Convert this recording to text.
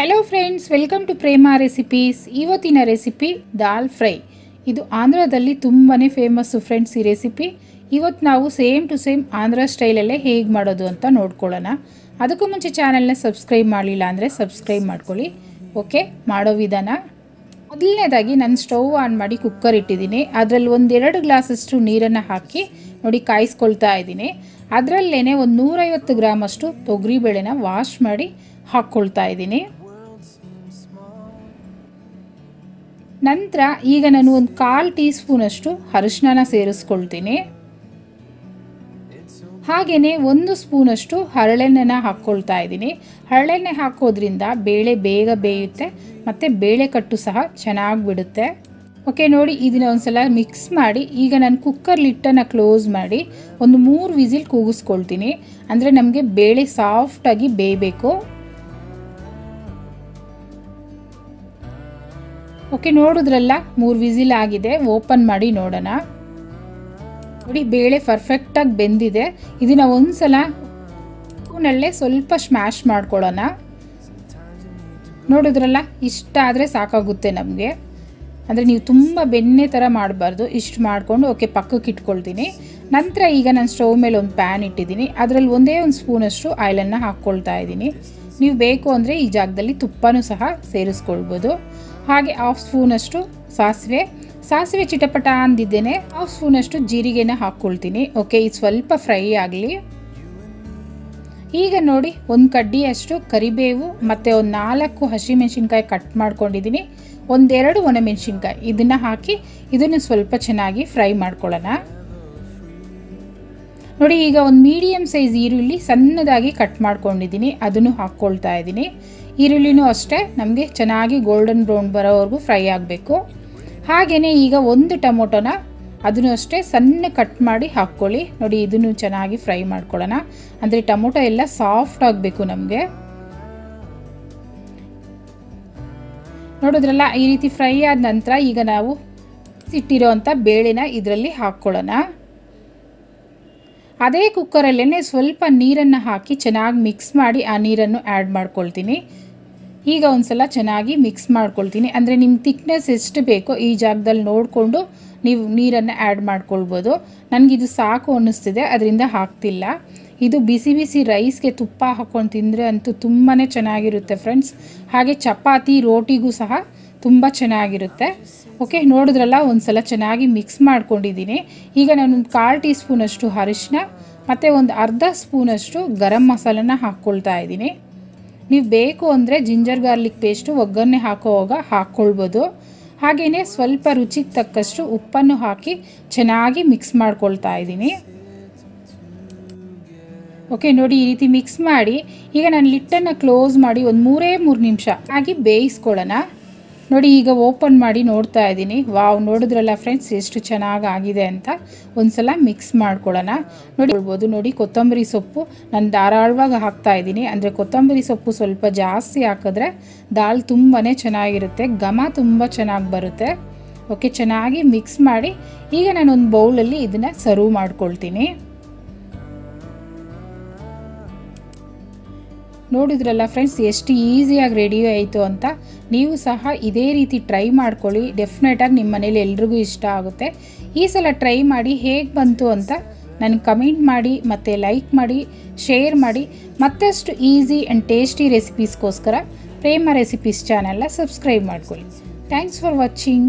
Hello friends welcome to Prema recipes ಇವತ್ತಿನ recipe dal fry ಇದು ಆಂಧ್ರದಲ್ಲಿ ತುಂಬಾ ಫೇಮಸ್ಸು ಫ್ರೆಂಡ್ಸ್ ಈ ರೆಸಿಪಿ ಇವತ್ತು ನಾವು ಸೇಮ್ ಟು ಸೇಮ್ ಆಂಧ್ರ ಸ್ಟೈಲಲ್ಲೇ ಹೇಗೆ ಮಾಡೋದು ಅಂತ ನೋಡ್ಕೊಳ್ಳೋಣ. ಅದಕ್ಕೂ ಮುಂಚೆ ಚಾನಲ್ನ ಸಬ್ಸ್ಕ್ರೈಬ್ ಮಾಡಲಿಲ್ಲ ಅಂದರೆ ಸಬ್ಸ್ಕ್ರೈಬ್ ಮಾಡ್ಕೊಳ್ಳಿ. ಓಕೆ ಮಾಡೋ ವಿಧಾನ. ಮೊದಲನೇದಾಗಿ ನಾನು ಸ್ಟವ್ ಆನ್ ಮಾಡಿ ಕುಕ್ಕರ್ ಇಟ್ಟಿದ್ದೀನಿ. ಅದರಲ್ಲಿ ಒಂದೆರಡು ಗ್ಲಾಸಷ್ಟು ನೀರನ್ನು ಹಾಕಿ ನೋಡಿ ಕಾಯಿಸ್ಕೊಳ್ತಾ ಇದ್ದೀನಿ. ಅದರಲ್ಲೇ ಒಂದು ನೂರೈವತ್ತು ಗ್ರಾಮಷ್ಟು ತೊಗರಿಬೇಳೆನ ವಾಶ್ ಮಾಡಿ ಹಾಕ್ಕೊಳ್ತಾ ಇದ್ದೀನಿ. ನಂತರ ಈಗ ನಾನು ಒಂದು ಕಾಲು ಟೀ ಸ್ಪೂನಷ್ಟು ಅರಿಶಿನ ಸೇರಿಸ್ಕೊಳ್ತೀನಿ. ಹಾಗೆಯೇ ಒಂದು ಸ್ಪೂನಷ್ಟು ಹರಳೆಣ್ಣೆನ ಹಾಕ್ಕೊಳ್ತಾ ಇದ್ದೀನಿ. ಹರಳೆಣ್ಣೆ ಹಾಕೋದ್ರಿಂದ ಬೇಳೆ ಬೇಗ ಬೇಯುತ್ತೆ, ಮತ್ತು ಬೇಳೆ ಕಟ್ಟು ಸಹ ಚೆನ್ನಾಗಿ ಬಿಡುತ್ತೆ. ಓಕೆ, ನೋಡಿ ಇದನ್ನ ಒಂದ್ಸಲ ಮಿಕ್ಸ್ ಮಾಡಿ, ಈಗ ನಾನು ಕುಕ್ಕರ್ ಲಿಟ್ಟನ್ನು ಕ್ಲೋಸ್ ಮಾಡಿ ಒಂದು ಮೂರು ವಿಸಿಲ್ ಕೂಗಿಸ್ಕೊಳ್ತೀನಿ. ಅಂದರೆ ನಮಗೆ ಬೇಳೆ ಸಾಫ್ಟಾಗಿ ಬೇಯಬೇಕು. ಓಕೆ, ನೋಡಿದ್ರಲ್ಲ? ಮೂರು ವಿಸಿಲ್ ಆಗಿದೆ, ಓಪನ್ ಮಾಡಿ ನೋಡೋಣ. ನೋಡಿ, ಬೇಳೆ ಪರ್ಫೆಕ್ಟಾಗಿ ಬೆಂದಿದೆ. ಇದನ್ನು ಒಂದ್ಸಲ ಸ್ಪೂನಲ್ಲೇ ಸ್ವಲ್ಪ ಸ್ಮ್ಯಾಶ್ ಮಾಡ್ಕೊಳ್ಳೋಣ. ನೋಡಿದ್ರಲ್ಲ, ಇಷ್ಟ ಆದರೆ ಸಾಕಾಗುತ್ತೆ ನಮಗೆ. ಅಂದರೆ ನೀವು ತುಂಬ ಬೆಣ್ಣೆ ಥರ ಮಾಡಬಾರ್ದು. ಇಷ್ಟು ಮಾಡಿಕೊಂಡು, ಓಕೆ, ಪಕ್ಕಕ್ಕೆ ಇಟ್ಕೊಳ್ತೀನಿ. ನಂತರ ಈಗ ನಾನು ಸ್ಟವ್ ಮೇಲೆ ಒಂದು ಪ್ಯಾನ್ ಇಟ್ಟಿದ್ದೀನಿ. ಅದರಲ್ಲಿ ಒಂದೇ ಒಂದು ಸ್ಪೂನಷ್ಟು ಆಯಿಲನ್ನು ಹಾಕ್ಕೊಳ್ತಾ ಇದ್ದೀನಿ. ನೀವು ಬೇಕು ಅಂದರೆ ಈ ಜಾಗದಲ್ಲಿ ತುಪ್ಪನೂ ಸಹ ಸೇರಿಸ್ಕೊಳ್ಬೋದು. ಹಾಗೆ ಹಾಫ್ ಸ್ಪೂನಷ್ಟು ಸಾಸಿವೆ. ಸಾಸಿವೆ ಚಿಟಪಟ ಅಂದಿದ್ದೇನೆ. ಹಾಫ್ ಸ್ಪೂನಷ್ಟು ಜೀರಿಗೆನ ಹಾಕ್ಕೊಳ್ತೀನಿ. ಓಕೆ ಇದು ಸ್ವಲ್ಪ ಫ್ರೈ ಆಗಲಿ. ಈಗ ನೋಡಿ, ಒಂದು ಕಡ್ಡಿಯಷ್ಟು ಕರಿಬೇವು ಮತ್ತು ಒಂದು ನಾಲ್ಕು ಹಸಿಮೆಣಸಿನ್ಕಾಯಿ ಕಟ್ ಮಾಡ್ಕೊಂಡಿದ್ದೀನಿ. ಒಂದೆರಡು ಒಣಮೆಣಸಿನ್ಕಾಯಿ. ಇದನ್ನು ಹಾಕಿ, ಇದನ್ನು ಸ್ವಲ್ಪ ಚೆನ್ನಾಗಿ ಫ್ರೈ ಮಾಡ್ಕೊಳ್ಳೋಣ. ನೋಡಿ, ಈಗ ಒಂದು ಮೀಡಿಯಮ್ ಸೈಜ್ ಈರುಳ್ಳಿ ಸಣ್ಣದಾಗಿ ಕಟ್ ಮಾಡ್ಕೊಂಡಿದ್ದೀನಿ. ಅದನ್ನು ಹಾಕ್ಕೊಳ್ತಾ ಇದ್ದೀನಿ. ಈರುಳ್ಳಿನೂ ಅಷ್ಟೇ, ನಮಗೆ ಚೆನ್ನಾಗಿ ಗೋಲ್ಡನ್ ಬ್ರೌನ್ ಬರೋವರೆಗೂ ಫ್ರೈ ಆಗಬೇಕು. ಹಾಗೆಯೇ ಈಗ ಒಂದು ಟೊಮೊಟೊನ ಅದನ್ನು ಅಷ್ಟೇ ಸಣ್ಣ ಕಟ್ ಮಾಡಿ ಹಾಕ್ಕೊಳ್ಳಿ. ನೋಡಿ, ಇದನ್ನು ಚೆನ್ನಾಗಿ ಫ್ರೈ ಮಾಡ್ಕೊಳ್ಳೋಣ. ಅಂದರೆ ಟೊಮೊಟೊ ಎಲ್ಲ ಸಾಫ್ಟ್ ಆಗಬೇಕು ನಮಗೆ. ನೋಡಿದ್ರಲ್ಲ, ಈ ರೀತಿ ಫ್ರೈ ಆದ ನಂತರ ಈಗ ನಾವು ಸಿಟ್ಟಿರೋ ಅಂಥ ಬೇಳೆನ ಇದರಲ್ಲಿ ಹಾಕ್ಕೊಳ್ಳೋಣ. ಅದೇ ಕುಕ್ಕರಲ್ಲೇ ಸ್ವಲ್ಪ ನೀರನ್ನು ಹಾಕಿ ಚೆನ್ನಾಗಿ ಮಿಕ್ಸ್ ಮಾಡಿ ಆ ನೀರನ್ನು ಆ್ಯಡ್ ಮಾಡ್ಕೊಳ್ತೀನಿ. ಈಗ ಒಂದು ಸಲ ಚೆನ್ನಾಗಿ ಮಿಕ್ಸ್ ಮಾಡ್ಕೊಳ್ತೀನಿ. ಅಂದರೆ ನಿಮ್ಮ ತಿಕ್ನೆಸ್ ಎಷ್ಟು ಬೇಕೋ ಈ ಜಾಗದಲ್ಲಿ ನೋಡಿಕೊಂಡು ನೀವು ನೀರನ್ನು ಆ್ಯಡ್ ಮಾಡ್ಕೊಳ್ಬೋದು. ನನಗಿದು ಸಾಕು ಅನ್ನಿಸ್ತಿದೆ, ಅದರಿಂದ ಹಾಕ್ತಿಲ್ಲ. ಇದು ಬಿಸಿ ಬಿಸಿ ರೈಸ್ಗೆ ತುಪ್ಪ ಹಾಕ್ಕೊಂಡು ತಿಂದರೆ ಅಂತೂ ತುಂಬಾ ಚೆನ್ನಾಗಿರುತ್ತೆ ಫ್ರೆಂಡ್ಸ್ ಹಾಗೆ ಚಪಾತಿ, ರೋಟಿಗೂ ಸಹ ತುಂಬ ಚೆನ್ನಾಗಿರುತ್ತೆ. ಓಕೆ ನೋಡಿದ್ರಲ್ಲ ಒಂದು ಸಲ ಚೆನ್ನಾಗಿ ಮಿಕ್ಸ್ ಮಾಡ್ಕೊಂಡಿದ್ದೀನಿ. ಈಗ ನಾನು ಕಾಲು ಟೀ ಸ್ಪೂನಷ್ಟು ಅರಿಶಿನ ಮತ್ತು ಒಂದು ಅರ್ಧ ಸ್ಪೂನಷ್ಟು ಗರಂ ಮಸಾಲನ ಹಾಕ್ಕೊಳ್ತಾ ಇದ್ದೀನಿ. ನೀವು ಬೇಕು ಅಂದರೆ ಜಿಂಜರ್ ಗಾರ್ಲಿಕ್ ಪೇಸ್ಟು ಒಗ್ಗರಣೆ ಹಾಕೋವಾಗ ಹಾಕ್ಕೊಳ್ಬೋದು. ಹಾಗೆಯೇ ಸ್ವಲ್ಪ ರುಚಿಗೆ ತಕ್ಕಷ್ಟು ಉಪ್ಪನ್ನು ಹಾಕಿ ಚೆನ್ನಾಗಿ ಮಿಕ್ಸ್ ಮಾಡ್ಕೊಳ್ತಾ ಇದ್ದೀನಿ. ಓಕೆ ನೋಡಿ ಈ ರೀತಿ ಮಿಕ್ಸ್ ಮಾಡಿ, ಈಗ ನಾನು ಲಿಟ್ಟನ್ನು ಕ್ಲೋಸ್ ಮಾಡಿ ಒಂದು ಮೂರೇ ಮೂರು ನಿಮಿಷ ಆಗಿ ಬೇಯಿಸ್ಕೊಳ್ಳೋಣ. ನೋಡಿ, ಈಗ ಓಪನ್ ಮಾಡಿ ನೋಡ್ತಾ ಇದ್ದೀನಿ. ವಾವ್, ನೋಡಿದ್ರಲ್ಲ ಫ್ರೆಂಡ್ಸ್ ಎಷ್ಟು ಚೆನ್ನಾಗಿ ಆಗಿದೆ ಅಂತ. ಒಂದ್ಸಲ ಮಿಕ್ಸ್ ಮಾಡ್ಕೊಳ್ಳೋಣ. ನೋಡಿ ಹೇಳ್ಬೋದು ನೋಡಿ, ಕೊತ್ತಂಬರಿ ಸೊಪ್ಪು ನಾನು ಧಾರಾಳವಾಗಿ ಹಾಕ್ತಾ ಇದ್ದೀನಿ. ಅಂದರೆ ಕೊತ್ತಂಬರಿ ಸೊಪ್ಪು ಸ್ವಲ್ಪ ಜಾಸ್ತಿ ಹಾಕಿದ್ರೆ ದಾಲ್ ತುಂಬಾ ಚೆನ್ನಾಗಿರುತ್ತೆ. ಘಮ ತುಂಬ ಚೆನ್ನಾಗಿ ಬರುತ್ತೆ. ಓಕೆ ಚೆನ್ನಾಗಿ ಮಿಕ್ಸ್ ಮಾಡಿ ಈಗ ನಾನು ಒಂದು ಬೌಲಲ್ಲಿ ಇದನ್ನು ಸರ್ವ್ ಮಾಡ್ಕೊಳ್ತೀನಿ. ನೋಡಿದ್ರಲ್ಲ ಫ್ರೆಂಡ್ಸ್ ಎಷ್ಟು ಈಸಿಯಾಗಿ ರೆಡಿ ಆಯಿತು ಅಂತ. ನೀವು ಸಹ ಇದೇ ರೀತಿ ಟ್ರೈ ಮಾಡ್ಕೊಳ್ಳಿ. ಡೆಫಿನೆಟಾಗಿ ನಿಮ್ಮ ಮನೇಲಿ ಎಲ್ರಿಗೂ ಇಷ್ಟ ಆಗುತ್ತೆ. ಈ ಸಲ ಟ್ರೈ ಮಾಡಿ ಹೇಗೆ ಬಂತು ಅಂತ ನನಗೆ ಕಮೆಂಟ್ ಮಾಡಿ, ಮತ್ತು ಲೈಕ್ ಮಾಡಿ ಶೇರ್ ಮಾಡಿ, ಮತ್ತಷ್ಟು ಈಸಿ ಆ್ಯಂಡ್ ಟೇಸ್ಟಿ ರೆಸಿಪೀಸ್ಗೋಸ್ಕರ ಪ್ರೇಮ ರೆಸಿಪೀಸ್ ಚಾನಲ್ನ ಸಬ್ಸ್ಕ್ರೈಬ್ ಮಾಡ್ಕೊಳ್ಳಿ. Thanks for watching